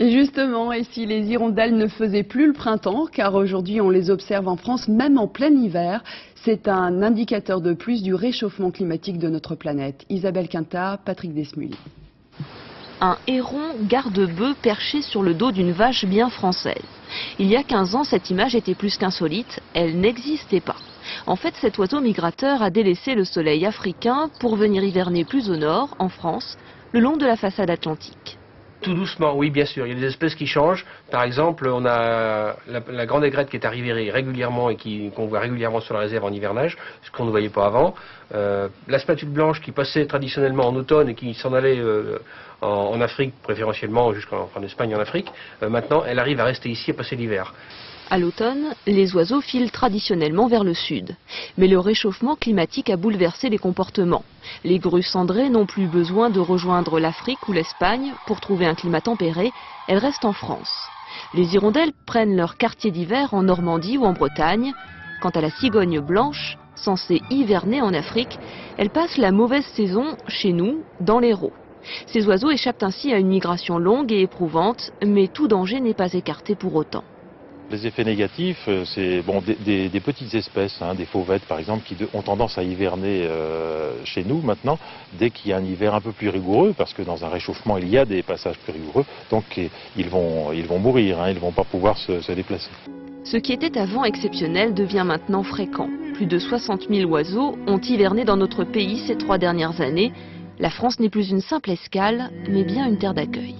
Justement, et si les hirondelles ne faisaient plus le printemps, car aujourd'hui on les observe en France même en plein hiver, c'est un indicateur de plus du réchauffement climatique de notre planète. Isabelle Quinta, Patrick Desmully. Un héron garde-bœuf perché sur le dos d'une vache bien française. Il y a 15 ans, cette image était plus qu'insolite, elle n'existait pas. En fait, cet oiseau migrateur a délaissé le soleil africain pour venir hiverner plus au nord, en France, le long de la façade atlantique. Tout doucement, oui, bien sûr. Il y a des espèces qui changent. Par exemple, on a la, grande aigrette qui est arrivée régulièrement et qu'on voit régulièrement sur la réserve en hivernage, ce qu'on ne voyait pas avant. Euh, la spatule blanche qui passait traditionnellement en automne et qui s'en allait euh, en, Afrique, préférentiellement jusqu'en Espagne en Afrique, euh, maintenant, elle arrive à rester ici et passer l'hiver. À l'automne, les oiseaux filent traditionnellement vers le sud. Mais le réchauffement climatique a bouleversé les comportements. Les grues cendrées n'ont plus besoin de rejoindre l'Afrique ou l'Espagne pour trouver un climat tempéré, elles restent en France. Les hirondelles prennent leur quartier d'hiver en Normandie ou en Bretagne. Quant à la cigogne blanche, censée hiverner en Afrique, elle passe la mauvaise saison chez nous, dans l'Hérault. Ces oiseaux échappent ainsi à une migration longue et éprouvante, mais tout danger n'est pas écarté pour autant. Les effets négatifs, euh, c'est bon, des, petites espèces, hein, des fauvettes par exemple, qui ont tendance à hiverner euh, chez nous maintenant, dès qu'il y a un hiver un peu plus rigoureux, parce que dans un réchauffement il y a des passages plus rigoureux, donc ils vont, ils vont mourir, hein, ils ne vont pas pouvoir se, se déplacer. Ce qui était avant exceptionnel devient maintenant fréquent. Plus de 60 000 oiseaux ont hiverné dans notre pays ces trois dernières années. La France n'est plus une simple escale, mais bien une terre d'accueil.